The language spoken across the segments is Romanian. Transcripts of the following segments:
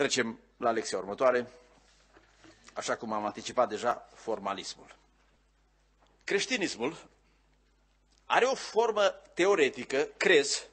Trecem la lecția următoare, așa cum am anticipat deja, formalismul. Creștinismul are o formă teoretică, crez,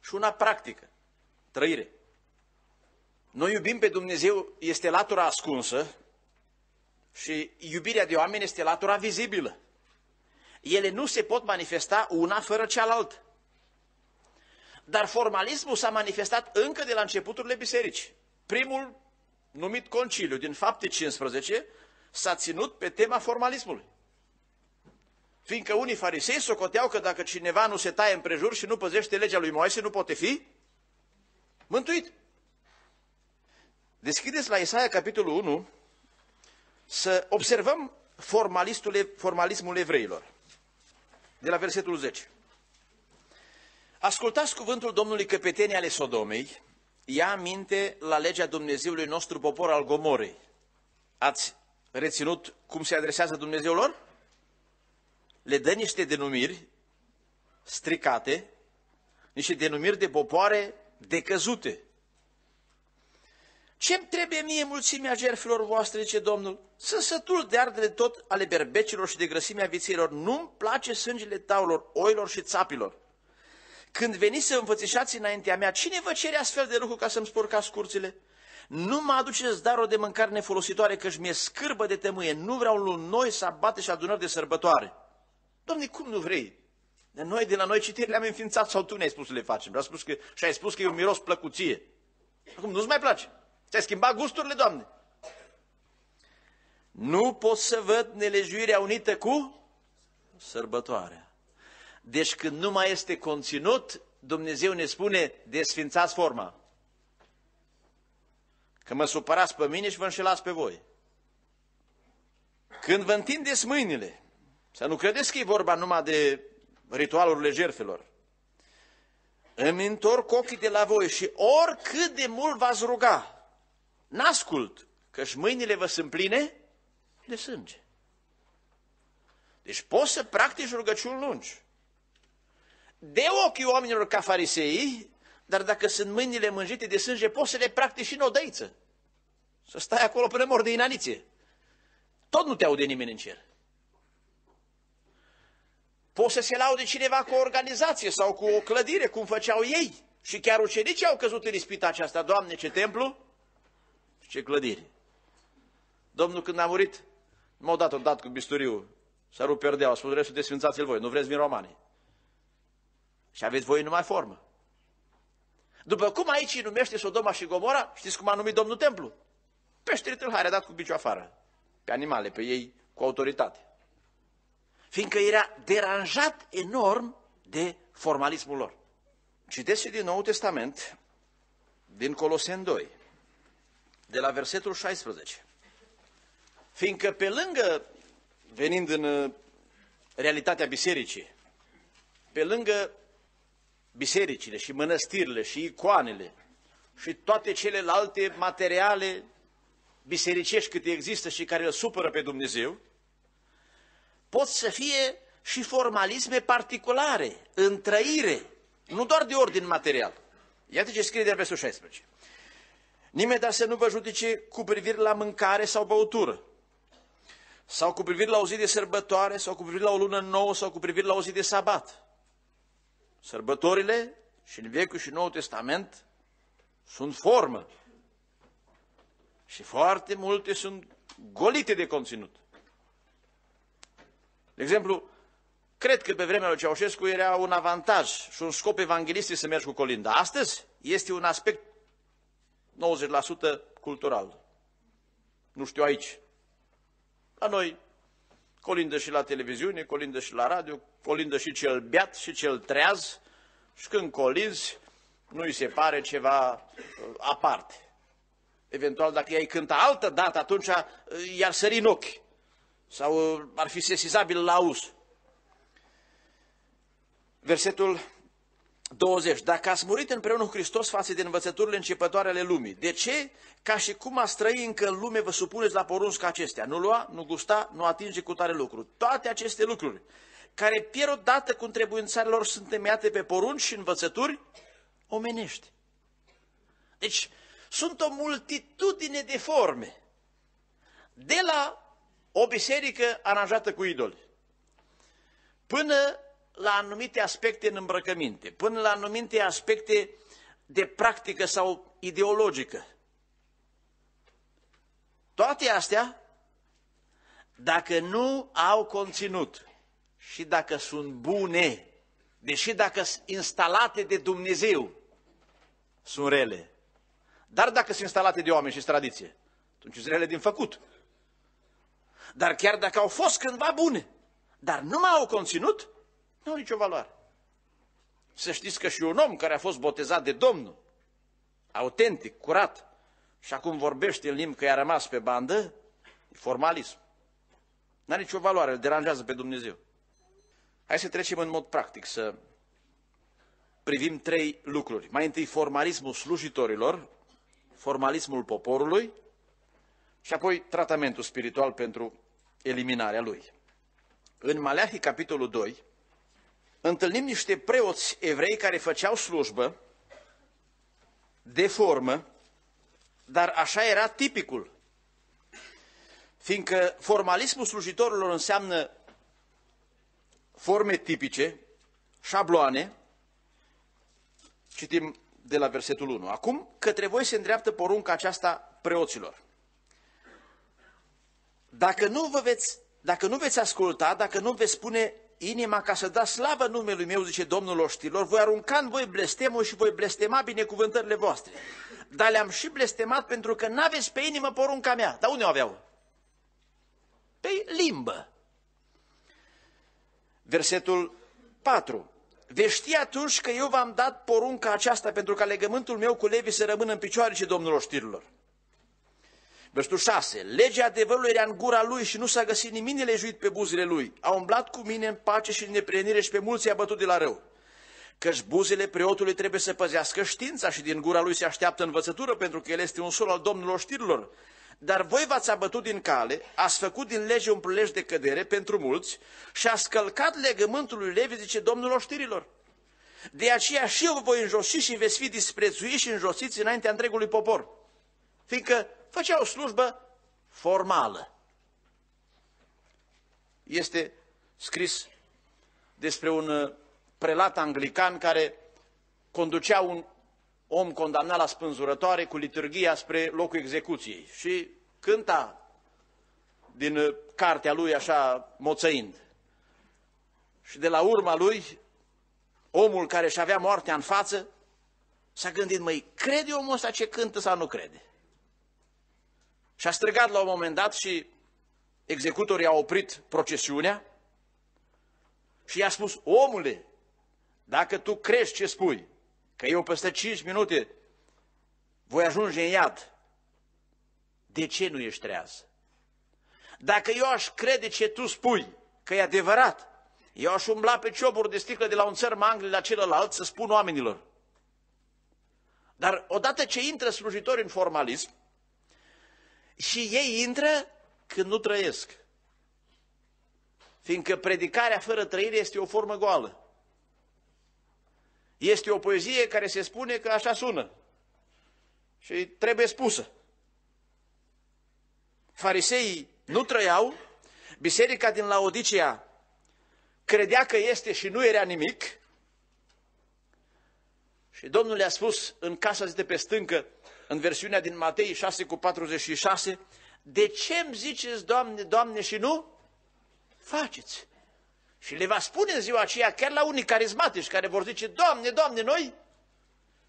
și una practică, trăire. Noi iubim pe Dumnezeu, este latura ascunsă și iubirea de oameni este latura vizibilă. Ele nu se pot manifesta una fără cealaltă. Dar formalismul s-a manifestat încă de la începuturile bisericii. Primul numit conciliu din fapte 15 s-a ținut pe tema formalismului. Fiindcă unii farisei socoteau că dacă cineva nu se taie împrejur și nu păzește legea lui Moise, nu poate fi mântuit. Deschideți la Isaia, capitolul 1, să observăm formalismul evreilor. De la versetul 10. Ascultați cuvântul Domnului căpetenii ale Sodomei, ia aminte la legea Dumnezeului nostru popor al Gomorei. Ați reținut cum se adresează Dumnezeu lor? Le dă niște denumiri stricate, niște denumiri de popoare decăzute. Ce-mi trebuie mie mulțimea jertfelor voastre, ce Domnul? Sunt sătul de ardere tot ale berbecilor și de grăsimea viților. Nu-mi place sângele taulor, oilor și țapilor. Când veniți să înfățișați înaintea mea, cine vă cere astfel de lucru ca să-mi spurcați curțile? Nu mă aduceți darul de mâncare nefolositoare, căci mi-e scârbă de tămâie. Nu vreau luni noi, sabate și adunări de sărbătoare. Domne, cum nu vrei? De noi, de la noi citiri le-am înființat sau tu ne-ai spus să le facem. Vreau spus că, și ai spus că e un miros plăcuție. Acum nu-ți mai place. Ți-ai schimbat gusturile, Doamne. Nu pot să văd nelejuirea unită cu sărbătoarea. Deci când nu mai este conținut, Dumnezeu ne spune, desfințați forma. Că mă supărați pe mine și vă înșelați pe voi. Când vă întindeți mâinile, să nu credeți că e vorba numai de ritualurile jertfelor. Îmi întorc ochii de la voi și oricât de mult v-ați ruga, n-ascult, că-și mâinile vă sunt pline de sânge. Deci poți să practici rugăciuni lungi de ochii oamenilor ca farisei, dar dacă sunt mâinile mânjite de sânge, poți să le practici și în odăiță. Să stai acolo până mor de inaniție. Tot nu te aude nimeni în cer. Poți să se laude cineva cu o organizație sau cu o clădire, cum făceau ei. Și chiar ucenicii au căzut în ispita aceasta. Doamne, ce templu și ce clădire. Domnul când a murit, m-au dat dat cu bisturiu, s-a rupt perdeaua, a spus restul desfințați-l voi, nu vreți vin romanii. Și aveți voi numai formă. După cum aici îi numește Sodoma și Gomora, știți cum a numit Domnul Templu? Peșteri tâlhare a dat cu biciu afară. Pe animale, pe ei cu autoritate. Fiindcă era deranjat enorm de formalismul lor. Citesc și din Noul Testament, din Coloseni 2, de la versetul 16. Fiindcă pe lângă, venind în uh, realitatea bisericii, pe lângă bisericile și mănăstirile și icoanele și toate celelalte materiale bisericești câte există și care îl supără pe Dumnezeu, pot să fie și formalisme particulare, în trăire, nu doar de ordin material. Iată ce scrie de versetul 16. Nimeni dar să nu vă judice cu privire la mâncare sau băutură, sau cu privire la o zi de sărbătoare, sau cu privire la o lună nouă, sau cu privire la o zi de sabat Sărbătorile și în Vechiul și Noul Testament sunt formă. Și foarte multe sunt golite de conținut. De exemplu, cred că pe vremea lui Ceaușescu era un avantaj și un scop evanghelistic să mergi cu colinda. Astăzi este un aspect 90% cultural. Nu știu aici. La noi colindă și la televiziune, colindă și la radio, colindă și cel beat și cel treaz și când colinzi, nu-i se pare ceva uh, aparte. Eventual, dacă i-ai cânta altă dată, atunci uh, i-ar sări în ochi sau uh, ar fi sesizabil la auz. Versetul 20. Dacă ați murit împreună cu Hristos față de învățăturile începătoare ale lumii, de ce? Ca și cum ați trăi încă în lume, vă supuneți la porunci ca acestea. Nu lua, nu gusta, nu atinge cu tare lucru. Toate aceste lucruri care pierd odată cu întrebuințarea lor sunt temeiate pe porunci și învățături omenești. Deci, Sunt o multitudine de forme. De la o biserică aranjată cu idoli, până la anumite aspecte în îmbrăcăminte, până la anumite aspecte de practică sau ideologică. Toate astea, dacă nu au conținut și dacă sunt bune, deși dacă sunt instalate de Dumnezeu, sunt rele. Dar dacă sunt instalate de oameni și tradiție, atunci sunt rele din făcut. Dar chiar dacă au fost cândva bune, dar nu mai au conținut, nu au nicio valoare. Să știți că și un om care a fost botezat de Domnul, autentic, curat, și acum vorbește în limbi că i-a rămas pe bandă, e formalism. N-are nicio valoare, îl deranjează pe Dumnezeu. Hai să trecem în mod practic, să privim trei lucruri. Mai întâi formalismul slujitorilor, formalismul poporului și apoi tratamentul spiritual pentru eliminarea lui. În Maleahii, capitolul 2, întâlnim niște preoți evrei care făceau slujbă de formă, dar așa era tipicul. Fiindcă formalismul slujitorilor înseamnă forme tipice, șabloane, citim de la versetul 1. Acum, către voi se îndreaptă porunca aceasta preoților. Dacă nu, vă veți, dacă nu veți asculta, dacă nu veți spune inima ca să dați slavă numelui meu, zice Domnul oștilor, voi arunca în voi blestemul și voi blestema binecuvântările voastre. Dar le-am și blestemat pentru că n-aveți pe inimă porunca mea. Dar unde o aveau? Pe limbă. Versetul 4. Veți ști atunci că eu v-am dat porunca aceasta pentru ca legământul meu cu Levi să rămână în picioare, și Domnul oștirilor. Versetul 6. Legea adevărului era în gura lui și nu s-a găsit nimic nelejuit pe buzele lui. A umblat cu mine în pace și în neprenire și pe mulți i-a bătut de la rău. Căci buzele preotului trebuie să păzească știința și din gura lui se așteaptă învățătură pentru că el este un sol al Domnului știrilor. Dar voi v-ați abătut din cale, ați făcut din lege un prilej de cădere pentru mulți și ați călcat legământul lui Levi, zice Domnul oștirilor. De aceea și eu vă voi înjosi și veți fi disprețuiți și înjosiți înaintea întregului popor. Fiindcă făceau slujbă formală. Este scris despre un uh, prelat anglican care conducea un om condamnat la spânzurătoare cu liturgia spre locul execuției și cânta din uh, cartea lui așa moțăind. Și de la urma lui, omul care și avea moartea în față, s-a gândit, măi, crede omul ăsta ce cântă sau nu crede? Și a strigat la un moment dat și executorii au oprit procesiunea și i-a spus, omule, dacă tu crezi ce spui, că eu peste 5 minute voi ajunge în iad, de ce nu ești treaz? Dacă eu aș crede ce tu spui, că e adevărat, eu aș umbla pe cioburi de sticlă de la un țăr mangli la celălalt să spun oamenilor. Dar odată ce intră slujitori în formalism, și ei intră când nu trăiesc. Fiindcă predicarea fără trăire este o formă goală. Este o poezie care se spune că așa sună. Și trebuie spusă. Fariseii nu trăiau, biserica din Laodicea credea că este și nu era nimic. Și Domnul le-a spus în casa de pe stâncă, în versiunea din Matei 6 cu 46, de ce îmi ziceți, Doamne, Doamne, și nu faceți? Și le va spune în ziua aceea, chiar la unii carismatici care vor zice, Doamne, Doamne, noi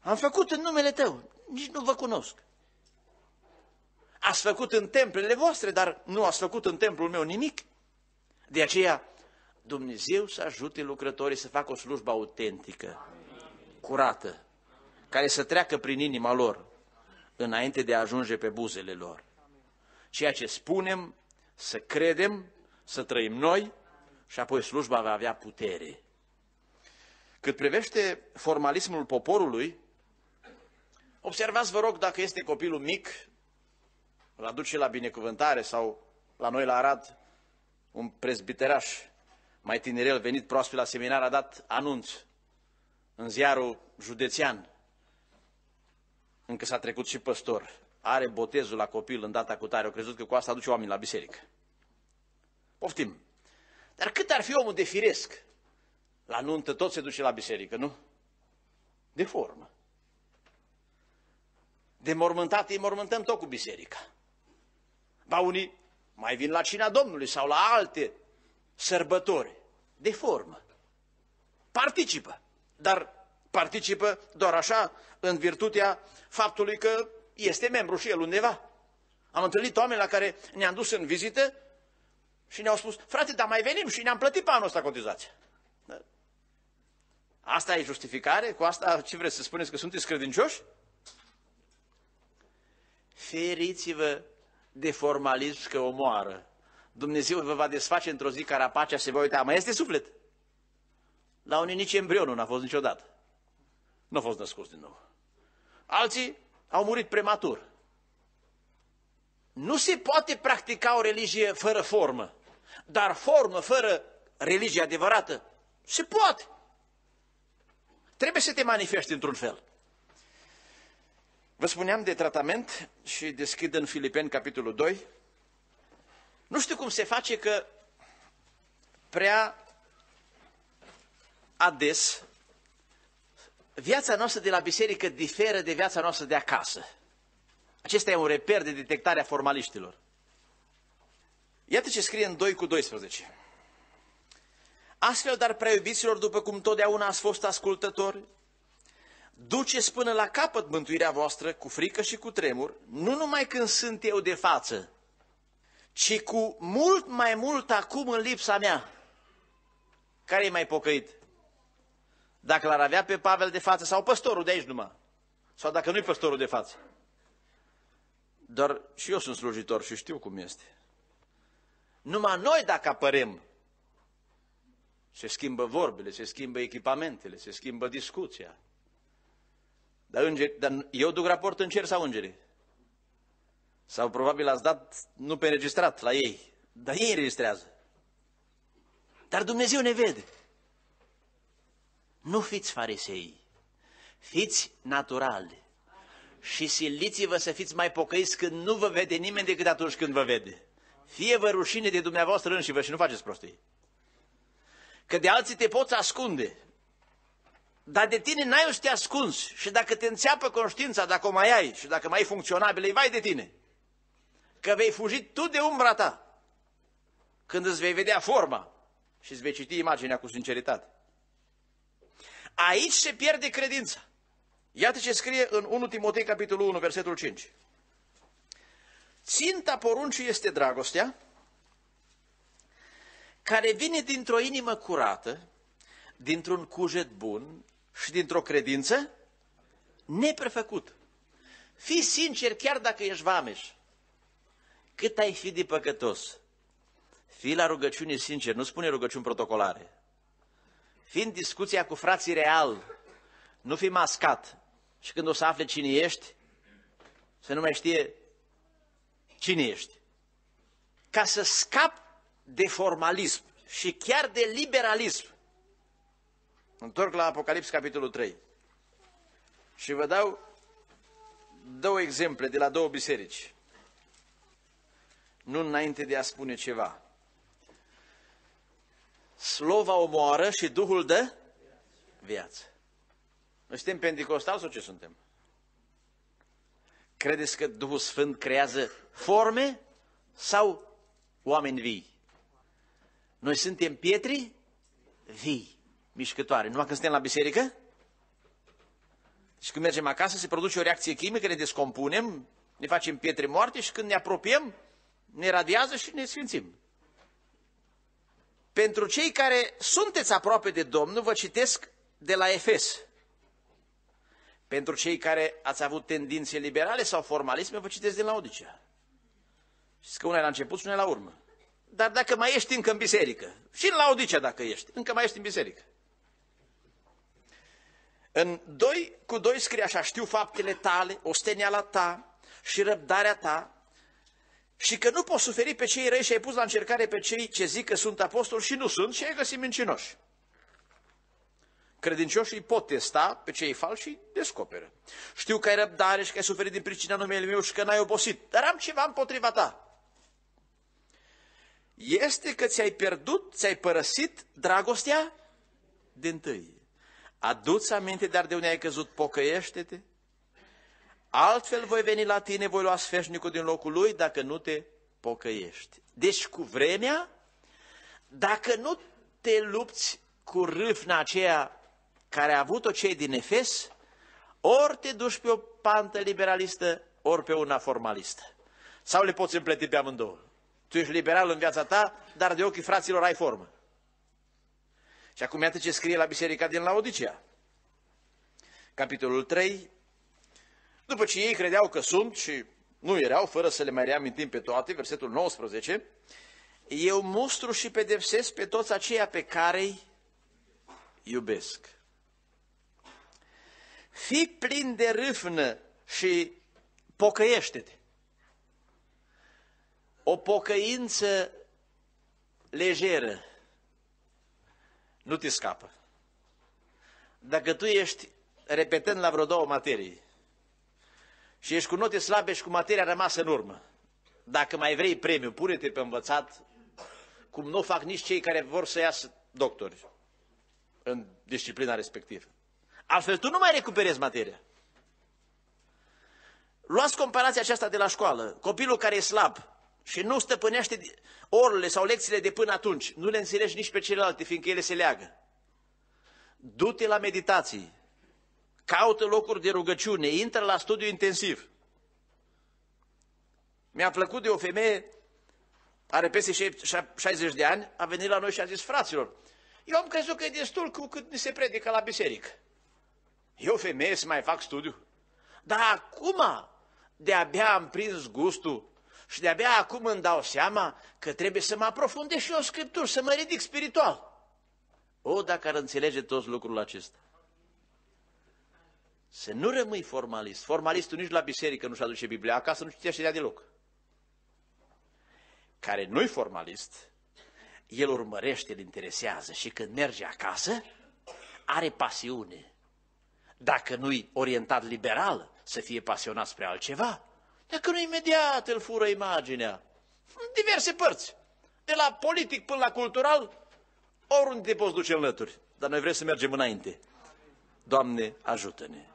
am făcut în numele Tău, nici nu vă cunosc. Ați făcut în templele voastre, dar nu ați făcut în templul meu nimic. De aceea, Dumnezeu să ajute lucrătorii să facă o slujbă autentică, curată, care să treacă prin inima lor înainte de a ajunge pe buzele lor. Ceea ce spunem, să credem, să trăim noi și apoi slujba va avea putere. Cât privește formalismul poporului, observați, vă rog, dacă este copilul mic, îl aduce la binecuvântare sau la noi la Arad, un prezbiteraș mai tinerel venit proaspăt la seminar a dat anunț în ziarul județean încă s-a trecut și păstor, are botezul la copil în data cu tare, au crezut că cu asta aduce oameni la biserică. Poftim. Dar cât ar fi omul de firesc? La nuntă tot se duce la biserică, nu? De formă. De mormântat îi mormântăm tot cu biserica. Ba unii mai vin la cina Domnului sau la alte sărbători. De formă. Participă. Dar participă doar așa, în virtutea faptului că este membru și el undeva. Am întâlnit oameni la care ne-am dus în vizită și ne-au spus, frate, dar mai venim și ne-am plătit pe anul ăsta cotizația. Da. Asta e justificare? Cu asta ce vreți să spuneți că sunteți credincioși? Feriți-vă de formalism că omoară. Dumnezeu vă va desface într-o zi carapacea și se va uita, mai este suflet. La unii nici embrionul n-a fost niciodată. Nu a fost născut din nou. Alții au murit prematur. Nu se poate practica o religie fără formă, dar formă fără religie adevărată se poate. Trebuie să te manifesti într-un fel. Vă spuneam de tratament și deschid în Filipeni, capitolul 2. Nu știu cum se face că prea ades viața noastră de la biserică diferă de viața noastră de acasă. Acesta e un reper de detectare a formaliștilor. Iată ce scrie în 2 cu 12. Astfel, dar prea iubiților, după cum totdeauna ați fost ascultători, duceți până la capăt mântuirea voastră cu frică și cu tremur, nu numai când sunt eu de față, ci cu mult mai mult acum în lipsa mea. Care e mai pocăit? Dacă l-ar avea pe Pavel de față sau păstorul de aici numai. Sau dacă nu-i păstorul de față. Dar și eu sunt slujitor și știu cum este. Numai noi dacă apărem, se schimbă vorbele, se schimbă echipamentele, se schimbă discuția. Dar, îngeri, dar eu duc raport în cer sau îngerii? Sau probabil ați dat nu pe înregistrat la ei, dar ei înregistrează. Dar Dumnezeu ne vede. Nu fiți farisei, fiți naturali și siliți-vă să fiți mai pocăiți când nu vă vede nimeni decât atunci când vă vede. Fie vă rușine de dumneavoastră înși vă și nu faceți prostii. Că de alții te poți ascunde, dar de tine n-ai să te ascunzi și dacă te înțeapă conștiința, dacă o mai ai și dacă mai e funcționabilă, îi vai de tine. Că vei fugi tu de umbra ta când îți vei vedea forma și îți vei citi imaginea cu sinceritate. Aici se pierde credința. Iată ce scrie în 1 Timotei, capitolul 1, versetul 5. Ținta poruncii este dragostea, care vine dintr-o inimă curată, dintr-un cuget bun și dintr-o credință neprefăcut. Fii sincer chiar dacă ești vameș. Cât ai fi de păcătos. Fii la rugăciune sincer, nu spune rugăciuni protocolare. Fii în discuția cu frații real, nu fi mascat. Și când o să afle cine ești, să nu mai știe cine ești. Ca să scap de formalism și chiar de liberalism. Întorc la Apocalips, capitolul 3. Și vă dau două exemple de la două biserici. Nu înainte de a spune ceva. Slova omoară și Duhul de viață. Noi suntem pentecostali sau ce suntem? Credeți că Duhul Sfânt creează forme sau oameni vii? Noi suntem pietri vii, mișcătoare. Numai când suntem la biserică? Și când mergem acasă se produce o reacție chimică, ne descompunem, ne facem pietre moarte și când ne apropiem, ne radiază și ne sfințim. Pentru cei care sunteți aproape de Domnul, vă citesc de la Efes. Pentru cei care ați avut tendințe liberale sau formalisme, vă citesc din la Odicea. Știți că una e la început și una e la urmă. Dar dacă mai ești încă în biserică, și în Laodicea dacă ești, încă mai ești în biserică. În 2 cu 2 scrie așa, știu faptele tale, osteniala ta și răbdarea ta, și că nu poți suferi pe cei răi și ai pus la încercare pe cei ce zic că sunt apostoli și nu sunt și ai găsit mincinoși. Credincioșii pot testa pe cei falși și descoperă. Știu că ai răbdare și că ai suferit din pricina numele meu și că n-ai obosit, dar am ceva împotriva ta. Este că ți-ai pierdut, ți-ai părăsit dragostea din tâi. Adu-ți aminte dar de unde ai căzut, pocăiește-te. Altfel voi veni la tine, voi lua sfeșnicul din locul lui dacă nu te pocăiești. Deci cu vremea, dacă nu te lupți cu râfna aceea care a avut-o cei din Efes, ori te duci pe o pantă liberalistă, ori pe una formalistă. Sau le poți împleti pe amândouă. Tu ești liberal în viața ta, dar de ochii fraților ai formă. Și acum iată ce scrie la biserica din Laodicea. Capitolul 3. După ce ei credeau că sunt și nu erau, fără să le mai reamintim pe toate, versetul 19, eu mustru și pedepsesc pe toți aceia pe care îi iubesc. Fii plin de râfnă și pocăiește-te. O pocăință lejeră nu te scapă. Dacă tu ești repetând la vreo două materii și ești cu note slabe și cu materia rămasă în urmă, dacă mai vrei premiu, pune-te pe învățat, cum nu fac nici cei care vor să iasă doctori în disciplina respectivă. Altfel tu nu mai recuperezi materia. Luați comparația aceasta de la școală. Copilul care e slab și nu stăpânește orele sau lecțiile de până atunci, nu le înțelegi nici pe celelalte, fiindcă ele se leagă. Du-te la meditații, caută locuri de rugăciune, intră la studiu intensiv. Mi-a plăcut de o femeie, are peste 60 de ani, a venit la noi și a zis, fraților, eu am crezut că e destul cu cât ni se predică la biserică. Eu, femeie, să mai fac studiu? Dar acum, de-abia am prins gustul și de-abia acum îmi dau seama că trebuie să mă aprofundez și eu în Scripturi, să mă ridic spiritual. O, dacă ar înțelege toți lucrul acesta. Să nu rămâi formalist. Formalistul nici la biserică nu-și aduce Biblia acasă, nu citește ea deloc. Care nu-i formalist, el urmărește, îl interesează și când merge acasă, are pasiune. Dacă nu-i orientat liberal, să fie pasionat spre altceva. Dacă nu imediat îl fură imaginea. În diverse părți. De la politic până la cultural, oriunde te poți duce în lături. Dar noi vrem să mergem înainte. Doamne, ajută-ne!